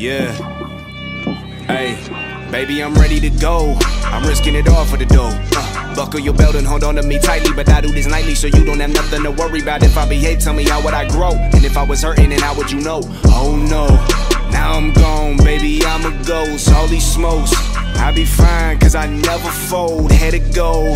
Yeah. Hey, baby, I'm ready to go. I'm risking it all for the dough. Uh, buckle your belt and hold on to me tightly, but I do this nightly so you don't have nothing to worry about. If I behave, tell me how would I grow? And if I was hurting, then how would you know? Oh no. Now I'm gone, baby, I'm a ghost. Holy smokes, I be fine, cause I never fold. Had to go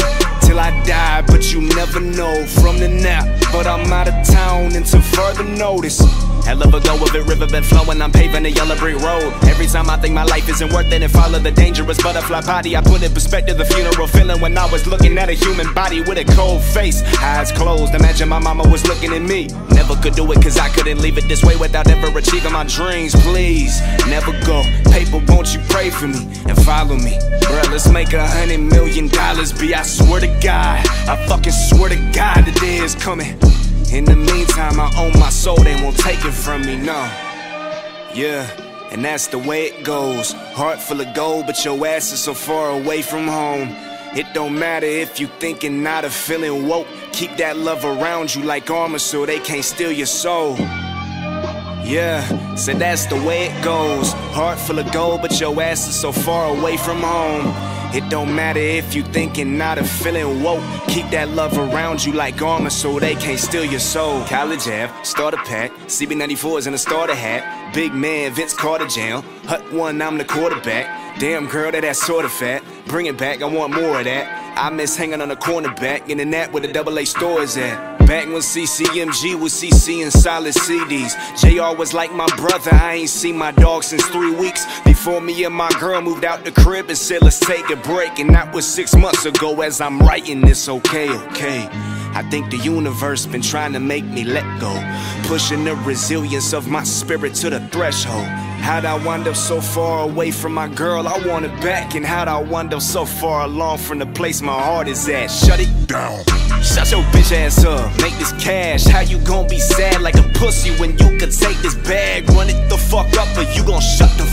till I die, but you never know from the nap. But I'm out of town until further notice. Hell of a go of it, river been flowing, I'm paving a yellow brick road. Every time I think my life isn't worth it and follow the dangerous butterfly body, I put in perspective the funeral feeling when I was looking at a human body with a cold face, eyes closed. Imagine my mama was looking at me. Never could do it cause I couldn't leave it this way without ever achieving my dreams. Please, never go. Paper, won't you pray for me and follow me? Bruh, let's make a hundred million dollars, be I swear to God. I fucking swear to God the day is coming. In the meantime, I own my soul, they won't take it from me, no. Yeah, and that's the way it goes. Heart full of gold, but your ass is so far away from home. It don't matter if you thinking not a feeling woke. Keep that love around you like armor so they can't steal your soul. Yeah, so that's the way it goes. Heart full of gold, but your ass is so far away from home. It don't matter if you thinking not a feeling woke. Keep that love around you like armor so they can't steal your soul. College Ave, starter pack, CB94s in a starter hat. Big man, Vince Carter jam. Hut one, I'm the quarterback. Damn girl, that ass sorta fat. Bring it back, I want more of that. I miss hanging on the cornerback, in the net where the double A store is at. Back when CCMG was CC and solid CDs. JR was like my brother, I ain't seen my dog since three weeks. Before me and my girl moved out the crib and said, let's take a break. And that was six months ago as I'm writing this, okay, okay. I think the universe been trying to make me let go. Pushing the resilience of my spirit to the threshold. How'd I wind up so far away from my girl? I want it back. And how'd I wind up so far along from the place my heart is at? Shut it down. Shut your bitch ass up. Make this cash. How you gon' be sad like a pussy when you could take this bag? Run it the fuck up, or you gon' shut the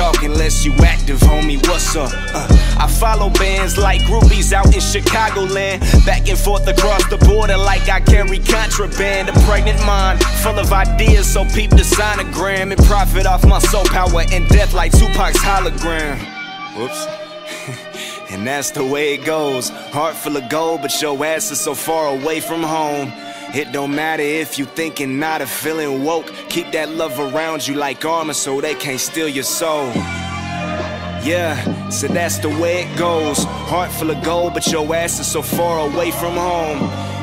talking unless you active, homie. What's up? Uh, I follow bands like groupies out in Chicagoland. Back and forth across the border like I carry contraband. A pregnant mind full of ideas, so peep the sonogram and profit off my soul power and death like Tupac's hologram. Whoops. and that's the way it goes. Heart full of gold, but your ass is so far away from home. It don't matter if you thinking not a feeling woke. Keep that love around you like armor so they can't steal your soul. Yeah, so that's the way it goes. Heart full of gold, but your ass is so far away from home.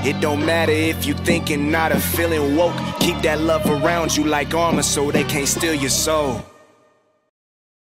It don't matter if you thinking not a feeling woke. Keep that love around you like armor so they can't steal your soul.